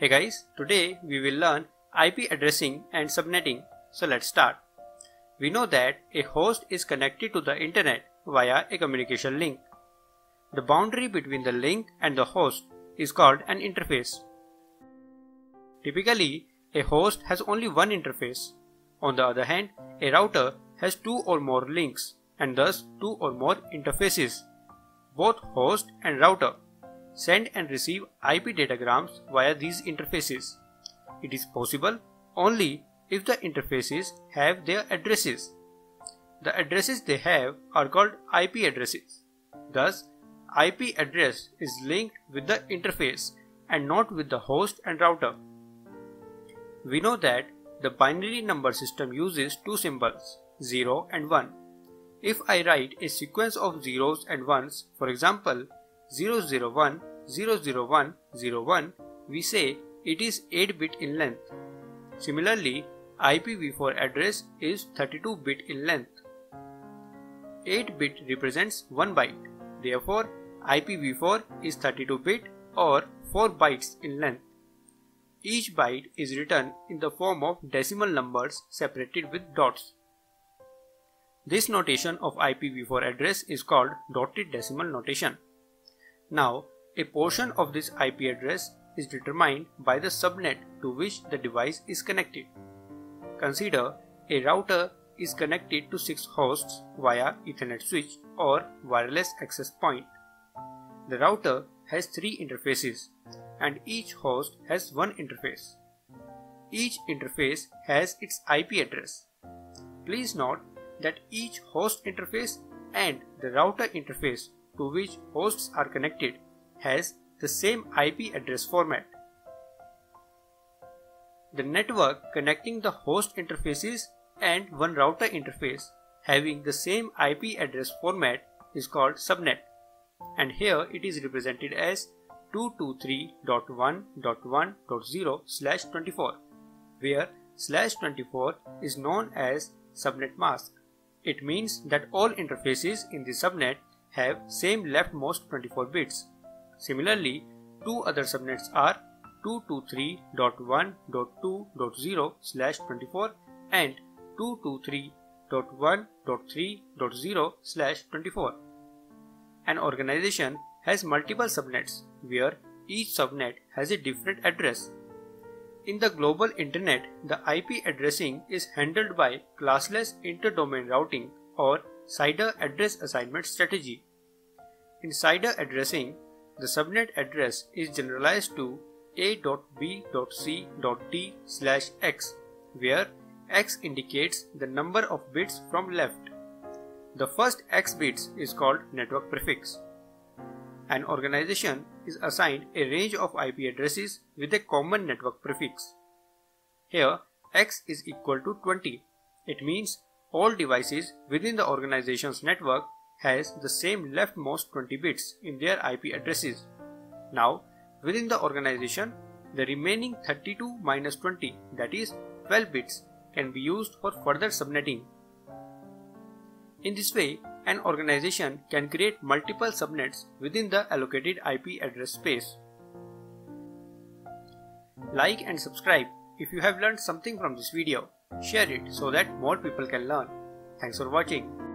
Hey guys, today we will learn IP addressing and subnetting. So let's start. We know that a host is connected to the internet via a communication link. The boundary between the link and the host is called an interface. Typically, a host has only one interface. On the other hand, a router has two or more links and thus two or more interfaces. Both host and router send and receive IP datagrams via these interfaces. It is possible only if the interfaces have their addresses. The addresses they have are called IP addresses. Thus, IP address is linked with the interface and not with the host and router. We know that the binary number system uses two symbols, 0 and 1. If I write a sequence of zeros and ones, for example 001, 001, 01, we say it is 8 bit in length. Similarly, IPv4 address is 32 bit in length. 8 bit represents 1 byte. Therefore, IPv4 is 32 bit or 4 bytes in length. Each byte is written in the form of decimal numbers separated with dots. This notation of IPv4 address is called dotted decimal notation. Now, a portion of this IP address is determined by the subnet to which the device is connected. Consider a router is connected to 6 hosts via Ethernet switch or wireless access point. The router has 3 interfaces and each host has one interface. Each interface has its IP address. Please note that each host interface and the router interface to which hosts are connected has the same IP address format. The network connecting the host interfaces and one router interface having the same IP address format is called subnet and here it is represented as 223.1.1.0 slash 24 where slash 24 is known as subnet mask. It means that all interfaces in the subnet have same leftmost 24 bits. Similarly, two other subnets are 223.1.2.0 slash 24 and 223.1.3.0 slash 24. An organization has multiple subnets where each subnet has a different address. In the global internet, the IP addressing is handled by classless interdomain routing or CIDR address assignment strategy. In CIDR addressing, the subnet address is generalized to a.b.c.d slash x, where x indicates the number of bits from left. The first x bits is called network prefix. An organization is assigned a range of IP addresses with a common network prefix. Here, x is equal to 20. It means all devices within the organization's network has the same leftmost 20 bits in their IP addresses. Now, within the organization, the remaining 32 minus 20 that is 12 bits can be used for further subnetting. In this way, an organization can create multiple subnets within the allocated IP address space. Like and subscribe if you have learned something from this video. Share it so that more people can learn. Thanks for watching.